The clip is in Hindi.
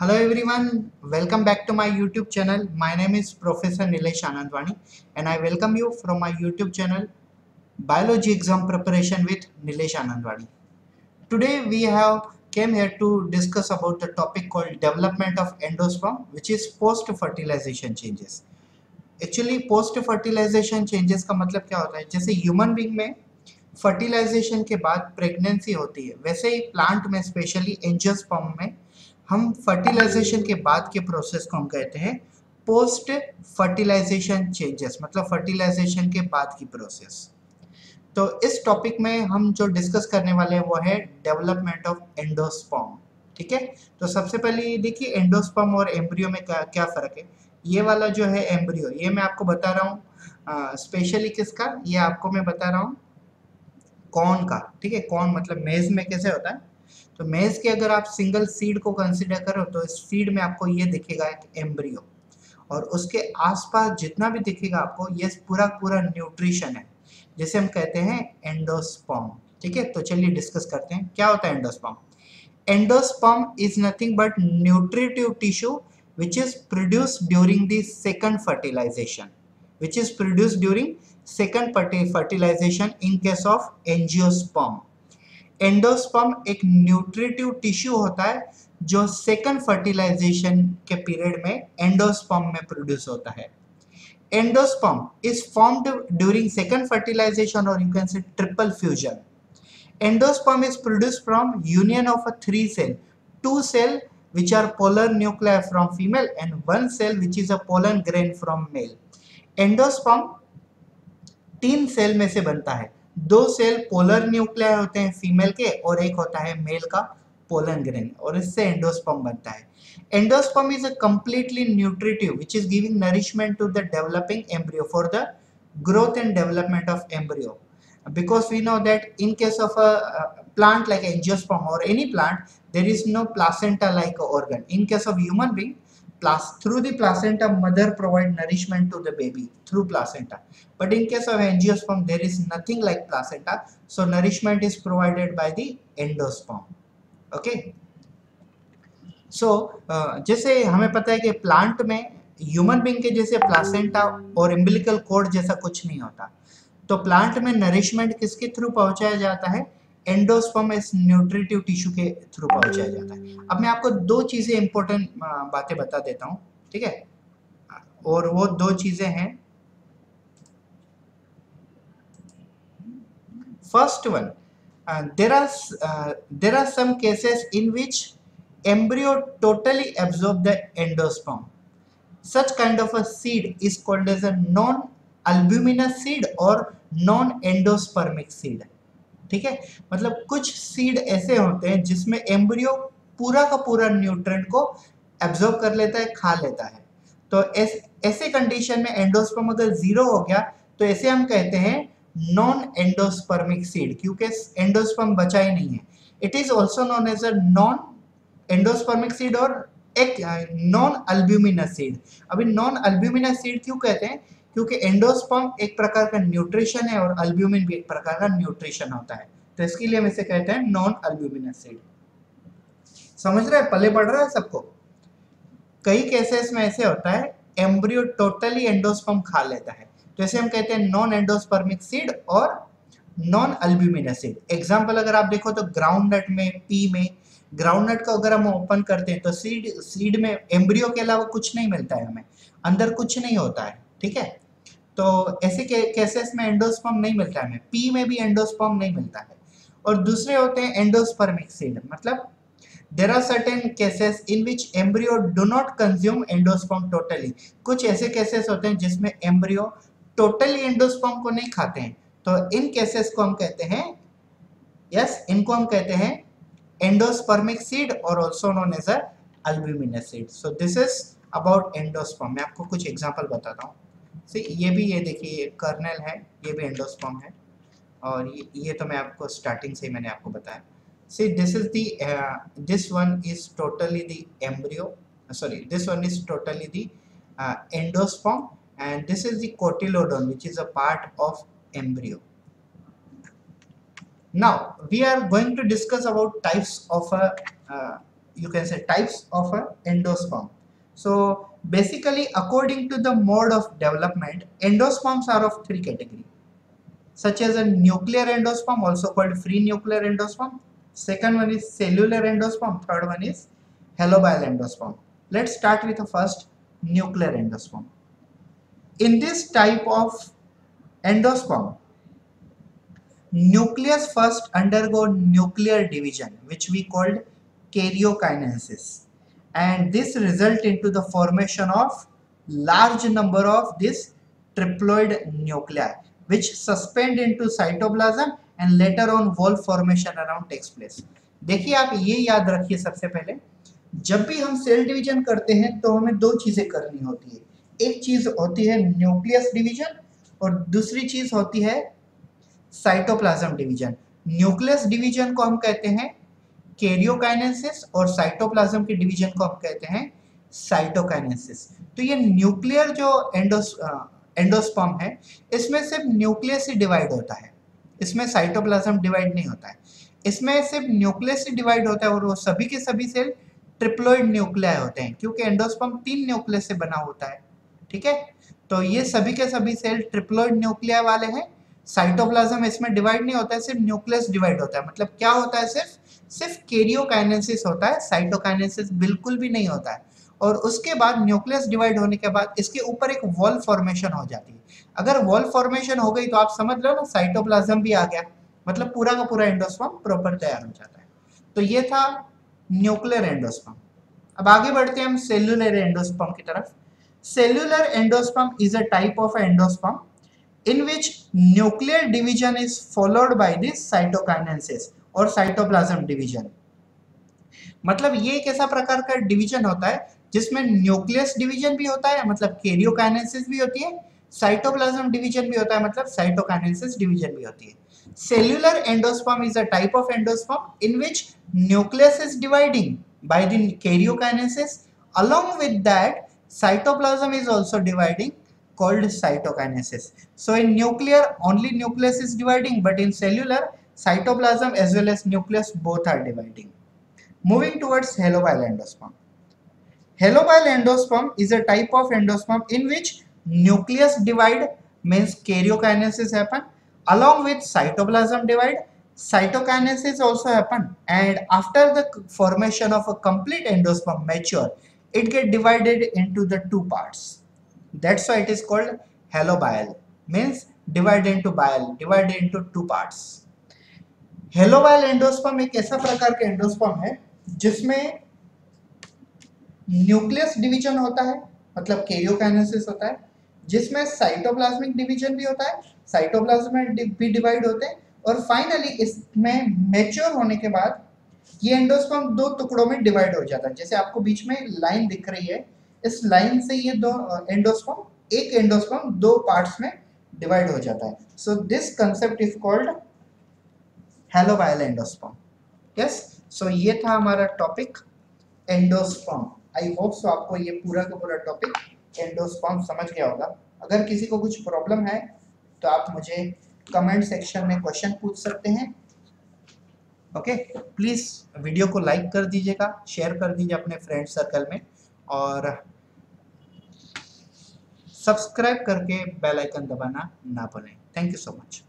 Hello everyone, welcome back to my YouTube channel. My name is Professor Nilesh Anandwani and I welcome you from my YouTube channel Biology Exam Preparation with Nilesh Anandwani. Today we have came here to discuss about the topic called development of endosperm which is post fertilization changes. Actually post fertilization changes का मतलब क्या होता है जैसे ह्यूमन बींग में फर्टिलाइजेशन के बाद प्रेगनेंसी होती है वैसे ही प्लांट में स्पेशली एंजियोस्पर्म में हम फर्टिलाइजेशन के बाद के प्रोसेस को हम कहते हैं पोस्ट फर्टिलाइजेशन चेंजेस मतलब फर्टिलाइजेशन के बाद की प्रोसेस तो इस टॉपिक में हम जो डिस्कस करने वाले हैं वो है डेवलपमेंट ऑफ़ एंडोस्पॉम ठीक है? तो सबसे पहले देखिए एंडोस्पर्म और एम्ब्रियो में क्या क्या फ़र्क है? ये वाला जो है एम्ब्रियो ये मैं आपको बता रहा हूँ स्पेशली किसका? ये आपको मैं बता रहा हूँ कौन का, ठीक है? कौन मतलब मेज में कैसे होता है? तो मेज के अगर आप सिंगल सीड को कंसिडर करो तो इस सीड में आपको ये दिखेगा एक एम्ब्रियो और उसके आसपास जितना भी दिखेगा आपको, ये पूरा पूरा न्यूट्रिशन है। जिसे हम कहते हैं एंडोस्पॉम ठीक है? तो चलिए डिस्कस करते हैं। क्या होता है endosperm endosperm is nothing but nutritive tissue which is produced during the second fertilization which is produced during second fertilization in case of angiosperm endosperm एक न्यूट्रिटिव टिश्यू होता है, जो सेकंड फर्टिलाइजेशन के पीरियड में एंडोस्पर्म में प्रोड्यूस होता है। Endosperm is formed during second fertilization और you can say triple fusion endosperm is produce from union of a three cell two cell which are polar nuclei from female and one cell which is a pollen grain from male. Endosperm तीन सेल में से बनता है। दो सेल पोलर न्यूक्लियर होते हैं फीमेल के और एक होता है मेल का पोलन ग्रेन और इससे एंडोस्पम बनता है। Endosperm is a completely nutritive which is giving nourishment to the developing embryo for the growth and development of embryo because we know that in case of a plant like angiosperm और any plant there is no placenta like organ in case of human being through the placenta mother provide nourishment to the baby through placenta but in case of angiosperm there is nothing like placenta so nourishment is provided by the endosperm okay so uh, जैसे हमें पता है कि प्लांट में ह्यूमन बींग के जैसे प्लासेंटा और इम्बिलिकल कोड जैसा कुछ नहीं होता तो प्लांट में नरिशमेंट किसके थ्रू पहुँचाया जाता है एंडोस्पर्म इस न्यूट्रिटिव टिश्यू के थ्रू पहुँचाया जाता है। अब मैं आपको दो चीज़ें इंपॉर्टेंट बातें बता देता हूँ, ठीक है? और वो दो चीज़ें हैं। First one there are there are some cases in which embryo totally absorb the endosperm such kind of a seed is called as a non albuminous seed और नॉन एंडोस्पर्मिक सीड ठीक है? मतलब कुछ सीड ऐसे होते हैं जिसमें एम्ब्रियो पूरा का पूरा न्यूट्रेंट को एब्जॉर्ब कर लेता है खा लेता है। तो ऐस, ऐसे कंडीशन में एंडोस्पर्म अगर ज़ीरो हो गया तो ऐसे हम कहते हैं नॉन एंडोस्पर्मिक सीड क्योंकि एंडोस्पर्म बचा ही नहीं है। It is also non as a non endospermic seed और एक नॉन अल्ब्यूमिनस सीड अभी नॉन अल्ब्यूमिनस सीड क्यों कहते हैं? क्योंकि एंडोस्पर्म एक प्रकार का न्यूट्रिशन है और अल्ब्यूमिन भी एक प्रकार का न्यूट्रिशन होता है। तो इसके लिए हम इसे कहते हैं नॉन अल्ब्यूमिन सीड समझ रहे हैं? पले पढ़ रहा है सबको? कई केसेस में ऐसे होता है एम्ब्रियो टोटली एंडोस्पर्म खा लेता है। तो हम कहते हैं नॉन एंडोस्पर्मिक सीड और नॉन अल्ब्यूमिन सीड एग्ज़ाम्पल अगर आप देखो तो ग्राउंड नट में पी में ग्राउंड नट को अगर हम ओपन करते हैं तो सीड सीड में एम्ब्रियो के अलावा कुछ नहीं मिलता है हमें। अंदर कुछ नहीं होता है, ठीक है? तो ऐसे केसेस में एंडोस्पर्म नहीं मिलता है पी में भी एंडोस्पर्म नहीं मिलता है। और दूसरे होते हैं एंडोस्पर्मिक सीड मतलब there are certain cases in which embryo do not consume endosperm totally कुछ ऐसे केसेस होते हैं जिसमें एम्ब्रियो टोटली एंडोस्पर्म को नहीं खाते हैं। तो इन केसेस को हम कहते हैं यस yes, इनको हम कहते हैं एंडोस्पर्मिक सीड और also known as a albuminous seed so this is about endosperm मैं आपको कुछ एग्जांपल बताता हूँ। सी ये भी ये देखिए कर्नल है ये भी एंडोस्पम है। और ये, तो मैं आपको स्टार्टिंग से मैंने आपको बताया। See this is the this one is totally the embryo sorry this one is totally the endosperm and this is the cotyledon which is a part of embryo now we are going to discuss about types of a you can say types of a endosperm So basically according to the mode of development, endosperms are of three categories such as a nuclear endosperm also called free nuclear endosperm. Second one is cellular endosperm. Third one is halobial endosperm. Let's start with the first nuclear endosperm. In this type of endosperm, nucleus first undergo nuclear division which we called karyokinesis and this result into the formation of large number of this triploid nuclei which suspend into cytoplasm and later on wall formation around takes place देखिए आप ये याद रखिए सबसे पहले जब भी हम सेल डिवीज़न करते हैं तो हमें दो चीज़ें करनी होती है एक चीज़ होती है न्यूक्लियस डिवीज़न और दूसरी चीज़ होती है साइटोप्लाज्म डिवीज़न न्यूक्लियस डिवीज़न को हम कहते हैं कैरियोकाइनेसिस और साइटोप्लाज्म के डिवीज़न को हम कहते हैं साइटोकाइनेसिस। तो ये न्यूक्लियर जो एंडोस एंडोस्पर्म है, इसमें सिर्फ़ न्यूक्लियस ही डिवाइड होता है। इसमें साइटोप्लाज्म डिवाइड नहीं होता है। इसमें सिर्फ़ न्यूक्लियस ही डिवाइड होता है और वो सभी के सभी सेल ट्रिप्लोइड न्यूक्लियाई होते हैं, क्योंकि एंडोस्पर्म तीन न्यूक्लियस से बना होता है। ठीक है? तो ये सभी के सभी सेल ट्रिप्लोइड न्यूक्लिया वाले हैं। साइटोप्लाज्म इसमें डिवाइड नहीं होता है, सिर्फ़ न्यूक्लियस डिवाइड होता है। मतलब क्या होता है सिर्फ़? सिर्फ़ केरियोकाइनेसिस होता है, साइटोकाइनेसिस बिल्कुल भी नहीं होता है। और उसके बाद न्यूक्लियस डिवाइड होने के बाद इसके ऊपर एक वॉल फॉर्मेशन हो जाती है। अगर वॉल फॉर्मेशन हो गई तो आप समझ लो ना, साइटोप्लाज्म भी आ गया। मतलब पूरा का पूरा एंडोस्पर्म प्रॉपर तैयार हो जाता है। तो ये था न्यूक्लियर एंडोस्पर्म अब आगे बढ़ते हैं हम सेल्यूलर एंडोस्पर्म की तरफ़। Cellular endosperm is a type of endosperm in which nuclear division is followed by this cytokinesis और साइटोप्लाज्म डिवीज़न मतलब ये एक ऐसा प्रकार का डिवीज़न होता है, जिसमें न्यूक्लियस डिवीज़न भी होता है मतलब कैरियोकाइनेसिस भी होती है साइटोप्लाज्म डिवीज़न भी होता है मतलब साइटोकाइनेसिस डिवीज़न भी होती है. Cellular endosperm is a type of endosperm in which nucleus is dividing by the karyokinesis along with that cytoplasm is also dividing called cytokinesis so in nuclear only nucleus is dividing but in cellular cytoplasm as well as nucleus both are dividing. Moving towards halobial endosperm. Halobial endosperm is a type of endosperm in which nucleus divide means karyokinesis happen along with cytoplasm divide cytokinesis also happen and after the formation of a complete endosperm mature it get divided into the two parts that's why it is called halobial means divided into bile divided into two parts helobial endosperm एक ऐसा प्रकार का एंडोस्पर्म है जिसमें न्यूक्लियस डिवीज़न होता है मतलब केरियोकाइनेसिस होता है, जिसमें साइटोप्लाज्मिक डिवीज़न भी होता है साइटोप्लाज्म भी डिवाइड होते हैं और फाइनली इसमें मेच्योर होने के बाद ये एंडोस्पर्म दो टुकड़ों में डिवाइड हो जाता है। जैसे आपको बीच में लाइन दिख रही है, इस लाइन से ये दो एंडोस्पर्म, एक एंडोस्पर्म दो पार्ट्स में डिवाइड हो जाता है। So this concept is called helobial endosperm yes so ये था हमारा topic endosperm I hope so आपको ये पूरा का पूरा टॉपिक एंडोस्पर्म समझ गया होगा। अगर किसी को कुछ प्रॉब्लम है तो आप मुझे कमेंट सेक्शन में क्वेश्चन पूछ सकते हैं। ओके प्लीज़ वीडियो को लाइक कर दीजिएगा शेयर कर दीजिए अपने फ्रेंड सर्कल में और सब्सक्राइब करके बेल आइकन दबाना ना भूलें। Thank you so much